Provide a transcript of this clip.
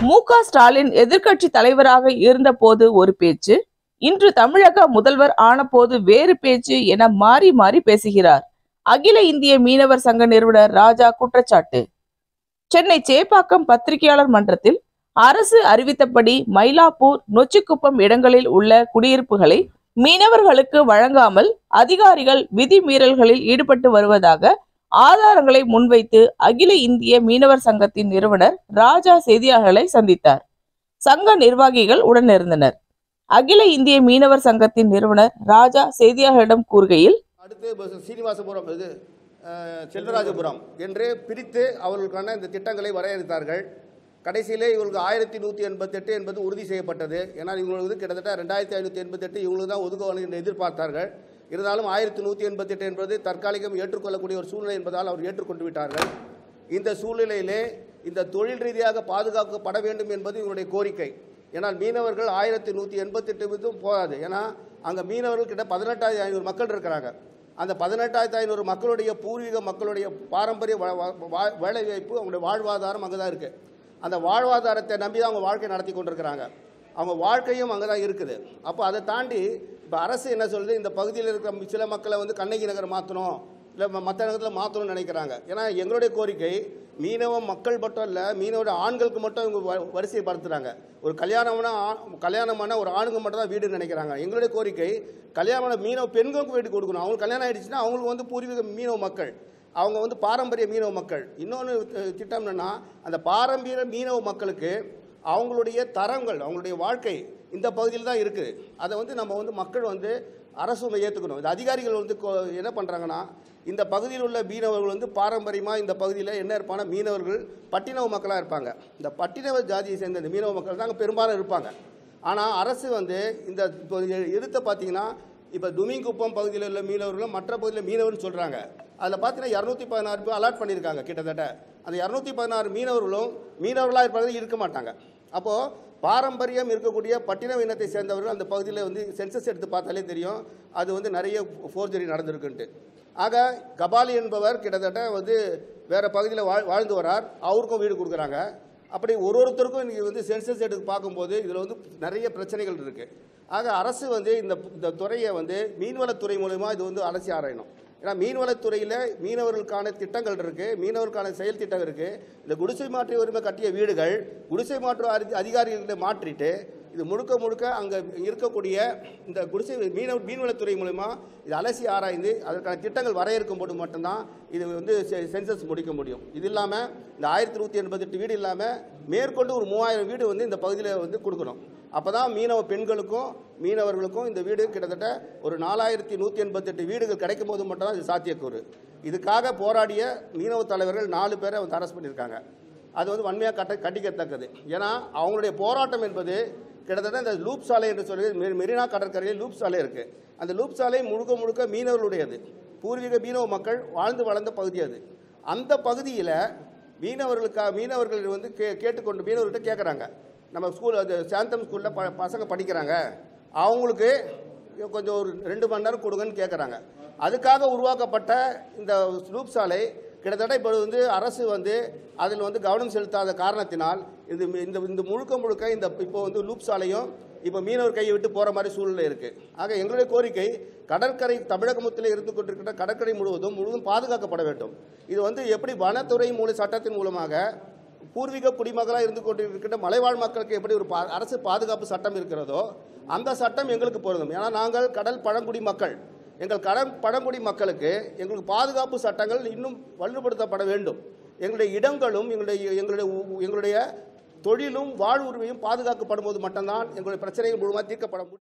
மு க ஸ்டாலின் எதிர்கட்சி தலைவராக இருந்தபோது ஒரு பேச்சு இன்று தமிழக முதல்வர் ஆனபோது வேறு பேச்சு என மாறி மாறி பேசுகிறார். அகில இந்திய மீனவர் சங்க நிறுவனர் ராஜா குற்றச்சாட்டு. சென்னை சேப்பாக்கம் பத்திரிகையாளர் மன்றத்தில் அரசு அறிவித்தபடி மயிலாப்பூர் நொச்சிக்குப்பம் இடங்களில் உள்ள குடியிருப்புகளை மீனவர்களுக்கு வழங்காமல் அதிகாரிகள் விதிமீறல்களில் ஈடுபட்டு வருவதாக ஆதாரங்களை முன்வைத்து அகில இந்திய மீனவர் சங்கத்தின் நிறுவனர் ராஜா செய்தியாளர்களை சந்தித்தார். சங்க நிர்வாகிகள் உடனிருந்தனர். அகில இந்திய மீனவர் சங்கத்தின் நிறுவனர் ராஜா செய்தியாளர்களிடம் கூறுகையில் அடுத்து சீனிவாசபுரம் இது செல்வராஜபுரம் என்று பிரித்து அவர்களுக்கான இந்த திட்டங்களை வரையறுத்தார்கள். கடைசியிலே இவங்களுக்கு ஆயிரத்தி நூற்றி எண்பத்தெட்டு என்பது உறுதி செய்யப்பட்டது. ஏன்னா இவங்களுக்கு கிட்டத்தட்ட ரெண்டாயிரத்தி ஐநூற்றி எண்பத்தெட்டு இவங்களுக்கு தான் ஒதுக்குவாங்க என்று எதிர்பார்த்தார்கள். இருந்தாலும் ஆயிரத்தி நூற்றி எண்பத்தெட்டு என்பது தற்காலிகம் ஏற்றுக்கொள்ளக்கூடிய ஒரு சூழ்நிலை என்பதால் அவர் ஏற்றுக்கொண்டு விட்டார்கள். இந்த சூழ்நிலையிலே இந்த தொழில் ரீதியாக பாதுகாக்கப்பட வேண்டும் என்பது இவருடைய கோரிக்கை. ஏன்னால் மீனவர்கள் ஆயிரத்தி நூற்றி எண்பத்தெட்டு விதம் போகாது. ஏன்னா அங்கே மீனவர்கள் கிட்ட பதினெட்டாயிரத்தி ஐநூறு மக்கள் இருக்கிறாங்க. அந்த பதினெட்டாயிரத்தி ஐநூறு மக்களுடைய பூர்வீக மக்களுடைய பாரம்பரிய வா- வேலைவாய்ப்பு அவங்களுடைய வாழ்வாதாரம் அங்கே தான் இருக்குது அந்த வாழ்வாதாரத்தை நம்பி தான் அவங்க வாழ்க்கை நடத்தி கொண்டிருக்கிறாங்க. அவங்க வாழ்க்கையும் அங்கே தான் இருக்குது. அப்போ அதை தாண்டி இப்போ அரசு என்ன சொல்லுது? இந்த பகுதியில் இருக்கிற சில மக்களை வந்து கண்ணகி நகர் மாற்றணும் இல்லை மற்ற நகரத்தில் மாற்றணும்னு நினைக்கிறாங்க. ஏன்னா எங்களுடைய கோரிக்கை மீனவ மக்கள் மட்டும் இல்லை மீனவோட ஆண்களுக்கு மட்டும் இவங்க வ- வரிசைப்படுத்துகிறாங்க ஒரு கல்யாணம்னா கல்யாணமான ஒரு ஆணுக்கு மட்டும் தான் வீடுன்னு நினைக்கிறாங்க. எங்களுடைய கோரிக்கை கல்யாணமான மீனவ பெண்களுக்கு வீடு கொடுக்கணும். அவங்களுக்கு கல்யாணம் ஆயிடுச்சுன்னா அவங்களுக்கு வந்து பூர்வீக மீனவ மக்கள். அவங்க வந்து பாரம்பரிய மீனவ மக்கள். இன்னொன்று திட்டம் என்னென்னா அந்த பாரம்பரிய மீனவ மக்களுக்கு அவங்களுடைய தரங்கள் அவங்களுடைய வாழ்க்கை இந்த பகுதியில் தான் இருக்குது அதை வந்து நம்ம வந்து மக்கள் வந்து அரசு ஏற்றுக்கணும் இந்த அதிகாரிகள் வந்து என்ன பண்ணுறாங்கன்னா இந்த பகுதியில் உள்ள மீனவர்கள் வந்து பாரம்பரியமாக இந்த பகுதியில் என்ன இருப்பாங்கன்னா மீனவர்கள் பட்டினவ மக்களாக இருப்பாங்க. இந்த பட்டினவ ஜாதியை சேர்ந்த இந்த மீனவ மக்கள் தாங்க பெரும்பாலும் இருப்பாங்க. ஆனால் அரசு வந்து இந்த இப்போ எடுத்த பார்த்தீங்கன்னா இப்போ துமிங்குப்பம் பகுதியில் உள்ள மீனவர்களும் மற்ற பகுதியில் மீனவர்னு சொல்கிறாங்க அதில் பார்த்தீங்கன்னா இரநூத்தி பதினாறு பேர் அலாட் பண்ணியிருக்காங்க கிட்டத்தட்ட. அந்த இரநூத்தி பதினாறு மீனவர்களும் மீனவர்களாக இருப்பதில் இருக்க மாட்டாங்க. அப்போது பாரம்பரியம் இருக்கக்கூடிய பட்டினம் இனத்தை சேர்ந்தவர்கள் அந்த பகுதியில் வந்து சென்சஸ் எடுத்து பார்த்தாலே தெரியும். அது வந்து நிறைய ஃபோர்ஜரி நடந்திருக்குன்ட்டு. ஆக கபாலி என்பவர் கிட்டத்தட்ட வந்து வேறு பகுதியில் வாழ் வாழ்ந்து வரார். அவருக்கும் வீடு கொடுக்குறாங்க. அப்படி ஒரு ஒருத்தருக்கும் இன்றைக்கி வந்து சென்சஸ் எடுத்து பார்க்கும்போது இதில் வந்து நிறைய பிரச்சனைகள் இருக்குது ஆக அரசு வந்து இந்த இந்த துறையை வந்து மீன்வளத்துறை மூலயமா இது வந்து அலசி ஆராயணும். ஏன்னா மீன்வளத்துறையில் மீனவர்களுக்கான திட்டங்கள் இருக்குது மீனவர்களுக்கான செயல் திட்டம் இருக்குது இந்த குடிசை மாற்று உரிமை கட்டிய வீடுகள் குடிசை மாற்று அதிகாரிகளை மாற்றிட்டு இது முழுக்க முழுக்க அங்கே இருக்கக்கூடிய இந்த குடிசை மீனவ மீன்வளத்துறை மூலிமா இது அலசி ஆராய்ந்து அதற்கான திட்டங்கள் வரையறுக்கும் போது மட்டும்தான் இது வந்து செ- சென்சஸ் முடிக்க முடியும். இது இல்லாமல் இந்த ஆயிரத்தி நூற்றி எண்பத்தெட்டு வீடு இல்லாமல் மேற்கொண்டு ஒரு மூவாயிரம் வீடு வந்து இந்த பகுதியில் வந்து கொடுக்கணும். அப்போ தான் மீனவ பெண்களுக்கும் மீனவர்களுக்கும் இந்த வீடு கிட்டத்தட்ட ஒரு நாலாயிரத்தி நூற்றி எண்பத்தெட்டு வீடுகள் கிடைக்கும் போது மட்டும்தான் இது சாத்தியக்கூறு. இதுக்காக போராடிய மீனவ தலைவர்கள் நாலு பேரை வந்து அரெஸ்ட் பண்ணியிருக்காங்க. அது வந்து வன்மையாக கட்ட கண்டிக்கத்தக்கது. ஏன்னா அவங்களுடைய போராட்டம் என்பது கிட்டத்தட்ட இந்த லூப் சாலை என்று சொல்லி மெ- மெரினா கடற்கரையில் லூப் சாலை இருக்குது அந்த லூப் சாலை முழுக்க முழுக்க மீனவர்களுடையது. பூர்வீக மீனவ மக்கள் வாழ்ந்து வளர்ந்த பகுதி அது. அந்த பகுதியில் மீனவர்களுக்காக மீனவர்கள் வந்து கே கேட்டுக்கொண்டு மீனவர்கிட்ட கேட்குறாங்க நம்ம ஸ்கூல் அது சாந்தம் ஸ்கூலில் ப பசங்க படிக்கிறாங்க. அவங்களுக்கு கொஞ்சம் ஒரு ரெண்டு மணி நேரம் கொடுங்கன்னு கேட்குறாங்க அதுக்காக உருவாக்கப்பட்ட இந்த லூப் சாலை கிட்டத்தட்ட இப்போ வந்து அரசு வந்து அதில் வந்து கவனம் செலுத்தாத காரணத்தினால் இது இந்த இந்த முழுக்க முழுக்க இந்த இப்போ வந்து லூப் சாலையும் இப்போ மீனவர் கையை விட்டு போகிற மாதிரி சூழ்நிலை இருக்குது ஆக எங்களுடைய கோரிக்கை கடற்கரை தமிழகத்தில் இருந்து கொண்டிருக்கிற கடற்கரை முழுவதும் முழுவதும் பாதுகாக்கப்பட வேண்டும். இது வந்து எப்படி வனத்துறை மூல சட்டத்தின் மூலமாக பூர்வீக குடிமகளாக இருந்து கொண்டிருக்கின்ற மலைவாழ் மக்களுக்கு எப்படி ஒரு பா- அரசு பாதுகாப்பு சட்டம் இருக்கிறதோ அந்த சட்டம் எங்களுக்கு பொருந்தும். ஏன்னா நாங்கள் கடல் பழங்குடி மக்கள். எங்கள் கடன் பழங்குடி மக்களுக்கு எங்களுக்கு பாதுகாப்பு சட்டங்கள் இன்னும் வலுப்படுத்தப்பட வேண்டும். எங்களுடைய இடங்களும் எங்களுடைய எங்களுடைய உ- எங்களுடைய தொழிலும் வாழ்வுரிமையும் பாதுகாக்கப்படும் போது மட்டும்தான் எங்களுடைய பிரச்சனைகள் முழுமையாக தீர்க்கப்பட முடியும்.